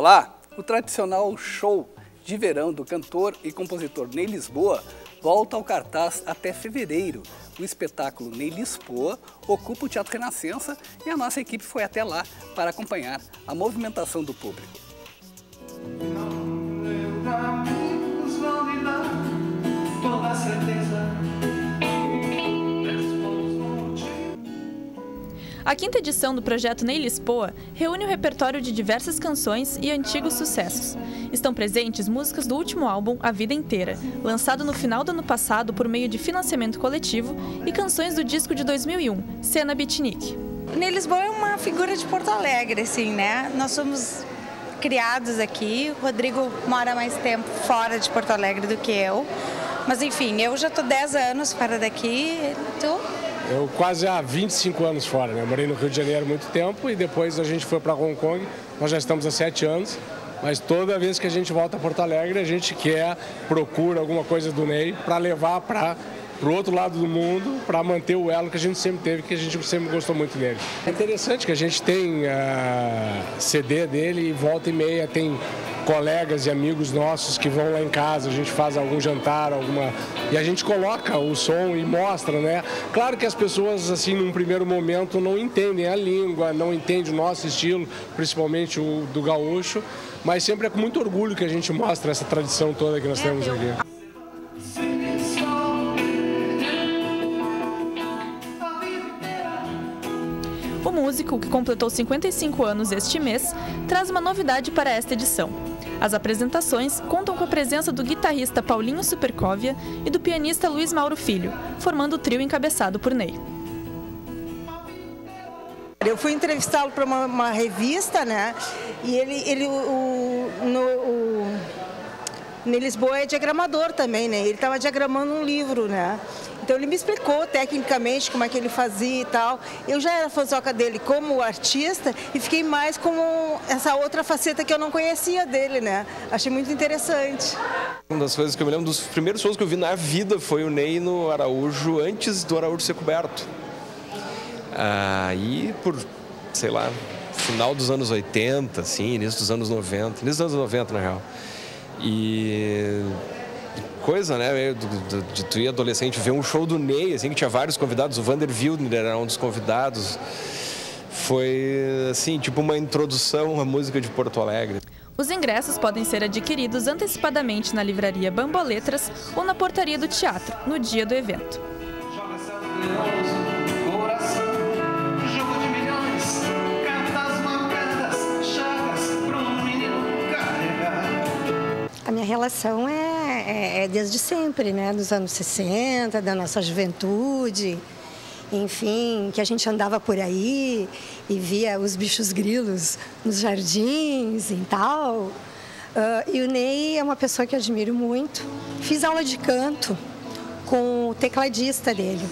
Olá! O tradicional show de verão do cantor e compositor Ney Lisboa volta ao cartaz até fevereiro. O espetáculo Ney Lisboa ocupa o Teatro Renascença e a nossa equipe foi até lá para acompanhar a movimentação do público. A quinta edição do projeto Ney Lisboa reúne o repertório de diversas canções e antigos sucessos. Estão presentes músicas do último álbum A Vida Inteira, lançado no final do ano passado por meio de financiamento coletivo, e canções do disco de 2001, Cena Beatnik. Ney Lisboa é uma figura de Porto Alegre, assim, né? Nós somos criados aqui, o Rodrigo mora mais tempo fora de Porto Alegre do que eu. Mas enfim, eu já estou 10 anos fora daqui, tu? Eu quase há 25 anos fora, né? Morei no Rio de Janeiro muito tempo e depois a gente foi para Hong Kong. Nós já estamos há sete anos, mas toda vez que a gente volta a Porto Alegre, a gente quer, procura alguma coisa do Ney para levar para para o outro lado do mundo para manter o elo que a gente sempre teve, que a gente sempre gostou muito dele. É interessante que a gente tem uh, ah, CD dele e volta e meia tem colegas e amigos nossos que vão lá em casa, a gente faz algum jantar, alguma e a gente coloca o som e mostra, né? Claro que as pessoas assim num primeiro momento não entendem a língua, não entendem o nosso estilo, principalmente o do gaúcho, mas sempre é com muito orgulho que a gente mostra essa tradição toda que nós temos aqui. O músico, que completou 55 anos este mês, traz uma novidade para esta edição. As apresentações contam com a presença do guitarrista Paulinho Supercóvia e do pianista Luiz Mauro Filho, formando o trio encabeçado por Ney. Eu fui entrevistá-lo para uma, uma, revista, né? E ele, ele o, no, o, Lisboa é diagramador também, né? Ele estava diagramando um livro, né? Então ele me explicou tecnicamente como é que ele fazia e tal. Eu já era fãzoca dele como artista e fiquei mais como essa outra faceta que eu não conhecia dele, né? Achei muito interessante. Uma das coisas que eu me lembro dos primeiros shows que eu vi na vida foi o Ney no Araújo, antes do Araújo ser coberto. Aí, por, sei lá, final dos anos 80, assim, início dos anos 90, início dos anos 90, na real. E coisa, né? De, de tu ir adolescente ver um show do Ney, assim, que tinha vários convidados, o Vander Wildner era um dos convidados. Foi, assim, tipo uma introdução à música de Porto Alegre. Os ingressos podem ser adquiridos antecipadamente na livraria Bamboletras ou na portaria do teatro, no dia do evento. Relação é é, é desde sempre, né? Dos anos 60, da nossa juventude enfim, que a gente andava por aí e via os bichos grilos nos jardins e tal. Uh, e o Ney é uma pessoa que admiro muito. Fiz aula de canto com o tecladista dele.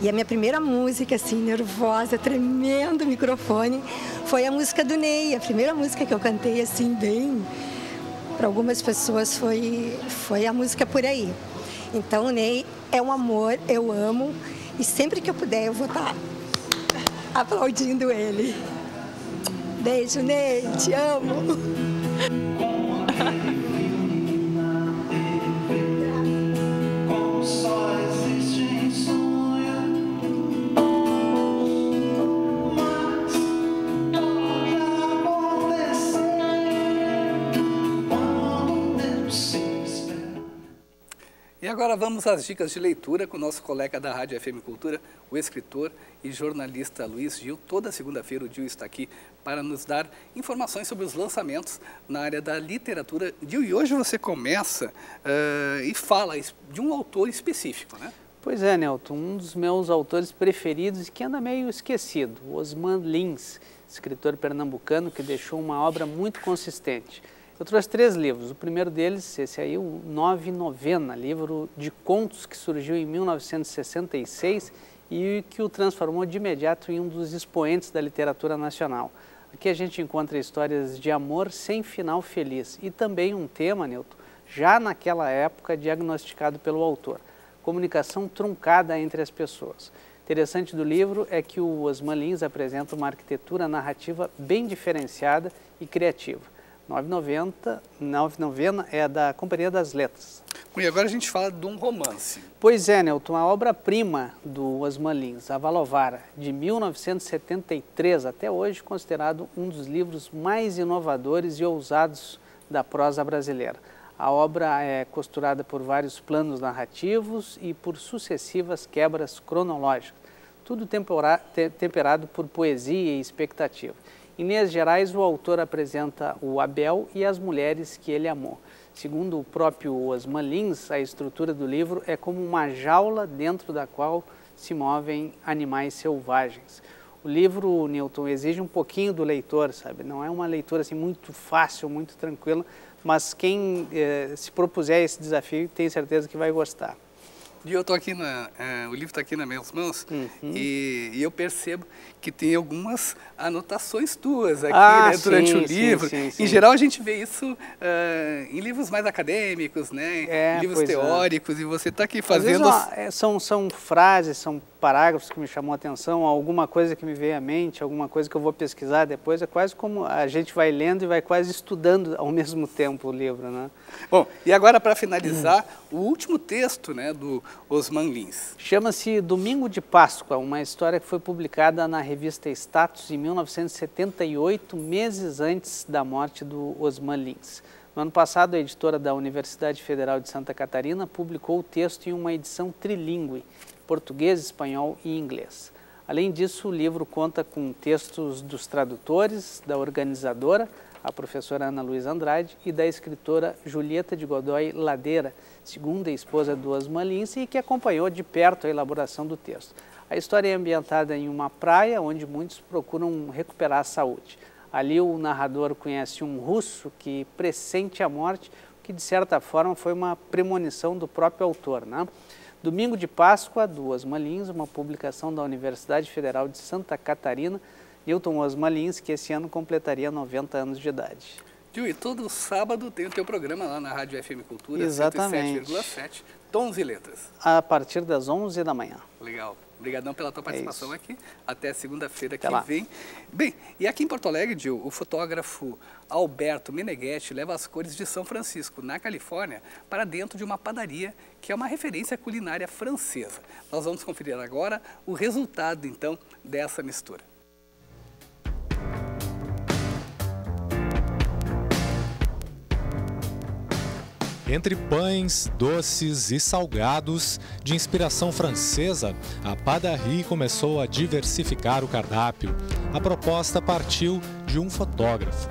E a minha primeira música, assim, nervosa, tremendo microfone, foi a música do Ney, a primeira música que eu cantei, assim, bem para algumas pessoas foi, foi a música por aí. Então, o Ney é um amor, eu amo e sempre que eu puder eu vou estar tá aplaudindo ele. Beijo, Ney, te amo. E agora vamos às dicas de leitura com o nosso colega da Rádio FM Cultura, o escritor e jornalista Luiz Gil. Toda segunda-feira o Gil está aqui para nos dar informações sobre os lançamentos na área da literatura. Gil, e hoje você começa uh, e fala de um autor específico, né? Pois é, Nelton, um dos meus autores preferidos que anda meio esquecido, Osman Lins, escritor pernambucano que deixou uma obra muito consistente. Eu trouxe três livros. O primeiro deles, esse aí, o Nove Novena, livro de contos que surgiu em 1966 e que o transformou de imediato em um dos expoentes da literatura nacional. Aqui a gente encontra histórias de amor sem final feliz e também um tema, Newton, já naquela época diagnosticado pelo autor, comunicação truncada entre as pessoas. Interessante do livro é que o Osman Lins apresenta uma arquitetura narrativa bem diferenciada e criativa. 990, 990 é da Companhia das Letras. E agora a gente fala de um romance. Pois é, Nelton, a obra-prima do Osman Lins, A Valovara, de 1973 até hoje, considerado um dos livros mais inovadores e ousados da prosa brasileira. A obra é costurada por vários planos narrativos e por sucessivas quebras cronológicas, tudo temperado por poesia e expectativa. Em linhas gerais, o autor apresenta o Abel e as mulheres que ele amou. Segundo o próprio Osman Lins, a estrutura do livro é como uma jaula dentro da qual se movem animais selvagens. O livro, Newton, exige um pouquinho do leitor, sabe? Não é uma leitura assim muito fácil, muito tranquila, mas quem eh, se propuser esse desafio tem certeza que vai gostar. E eu estou aqui na, é, o livro está aqui nas minhas mãos uhum. e, e, eu percebo que tem algumas anotações tuas aqui ah, né, durante sim, o livro. Sim, sim, em geral a gente vê isso uh, em livros mais acadêmicos, né? É, livros é. teóricos é. e você está aqui fazendo. Vezes, é, são, são frases, são parágrafos que me chamou a atenção, alguma coisa que me veio à mente, alguma coisa que eu vou pesquisar depois, é quase como a gente vai lendo e vai quase estudando ao mesmo tempo o livro, né? Bom, e agora para finalizar, o último texto, né, do Osman Lins. Chama-se Domingo de Páscoa, uma história que foi publicada na revista Status em 1978, meses antes da morte do Osman Lins. No ano passado, a editora da Universidade Federal de Santa Catarina publicou o texto em uma edição trilingue, português, espanhol e inglês. Além disso, o livro conta com textos dos tradutores, da organizadora, a professora Ana Luiz Andrade, e da escritora Julieta de Godoy Ladeira, segunda esposa do Osman e que acompanhou de perto a elaboração do texto. A história é ambientada em uma praia onde muitos procuram recuperar a saúde. Ali o narrador conhece um russo que pressente a morte, que de certa forma foi uma premonição do próprio autor. Né? Domingo de Páscoa, do Osmalins, uma publicação da Universidade Federal de Santa Catarina, Newton Osmalins, que esse ano completaria 90 anos de idade. Tio, e todo sábado tem o teu programa lá na Rádio FM Cultura, Exatamente. 107,7, Tons e Letras. A partir das 11 da manhã. Legal. Obrigadão pela tua é participação é aqui. Até segunda-feira que lá. vem. Bem, e aqui em Porto Alegre, Gil, o fotógrafo Alberto Meneghetti leva as cores de São Francisco, na Califórnia, para dentro de uma padaria que é uma referência culinária francesa. Nós vamos conferir agora o resultado, então, dessa mistura. Entre pães, doces e salgados de inspiração francesa, a Padarie começou a diversificar o cardápio. A proposta partiu de um fotógrafo.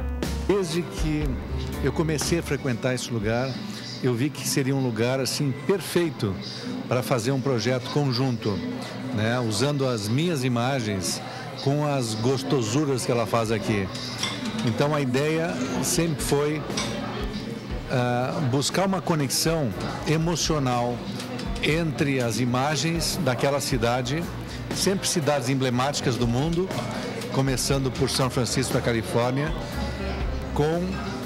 Desde que eu comecei a frequentar esse lugar, eu vi que seria um lugar assim perfeito para fazer um projeto conjunto, né? usando as minhas imagens com as gostosuras que ela faz aqui. Então a ideia sempre foi uh, buscar uma conexão emocional entre as imagens daquela cidade, sempre cidades emblemáticas do mundo, começando por São Francisco da Califórnia, com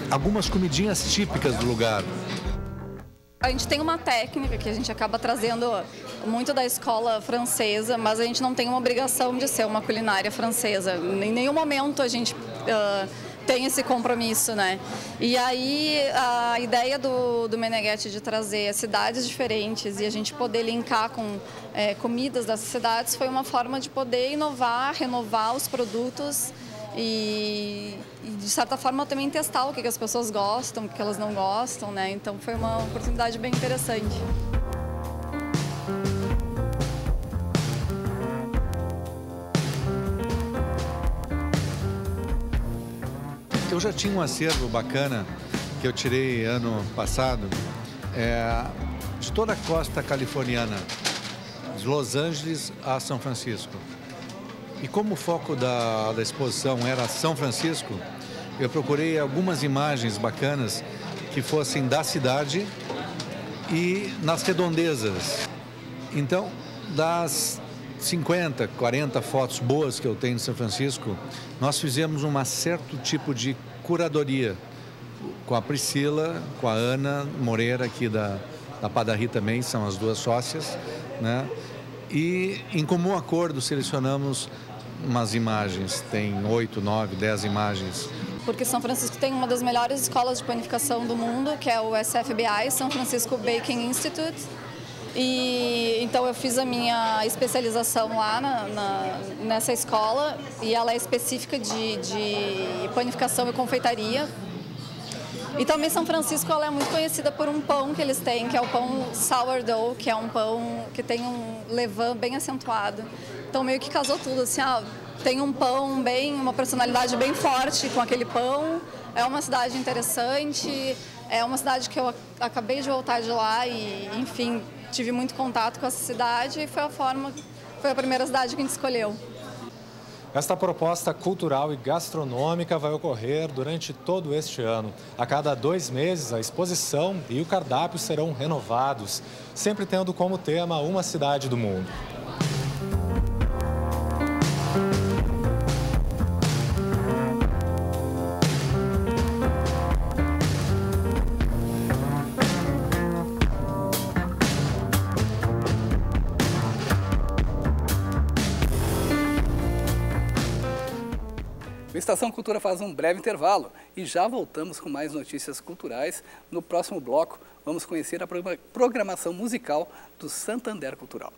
algumas comidinhas típicas do lugar. A gente tem uma técnica que a gente acaba trazendo muito da escola francesa, mas a gente não tem uma obrigação de ser uma culinária francesa. Em nenhum momento a gente uh, tem esse compromisso, né? E aí a ideia do, do Meneghetti de trazer cidades diferentes e a gente poder linkar com é, comidas dessas cidades foi uma forma de poder inovar, renovar os produtos e, e, de certa forma também testar o que, que as pessoas gostam, o que elas não gostam, né? Então foi uma oportunidade bem interessante. Eu já tinha um acervo bacana que eu tirei ano passado é, de toda a costa californiana, de Los Angeles a São Francisco. E como o foco da, da exposição era São Francisco, eu procurei algumas imagens bacanas que fossem da cidade e nas redondezas. Então, das 50, 40 fotos boas que eu tenho de São Francisco, nós fizemos um certo tipo de curadoria com a Priscila, com a Ana Moreira aqui da, da Padaria também, são as duas sócias, né? E em comum acordo selecionamos umas imagens, tem oito, nove, dez imagens. Porque São Francisco tem uma das melhores escolas de panificação do mundo, que é o SFBI, São Francisco Baking Institute. E então eu fiz a minha especialização lá na, na, nessa escola e ela é específica de, de panificação e confeitaria. E também São Francisco ela é muito conhecida por um pão que eles têm, que é o pão sourdough, que é um pão que tem um levain bem acentuado. Então meio que casou tudo, assim, ah, tem um pão bem, uma personalidade bem forte com aquele pão. É uma cidade interessante, é uma cidade que eu acabei de voltar de lá e, enfim, tive muito contato com essa cidade e foi a forma, foi a primeira cidade que a gente escolheu. Esta proposta cultural e gastronômica vai ocorrer durante todo este ano. A cada dois meses, a exposição e o cardápio serão renovados, sempre tendo como tema uma cidade do mundo. Estação Cultura faz um breve intervalo e já voltamos com mais notícias culturais. No próximo bloco, vamos conhecer a programação musical do Santander Cultural.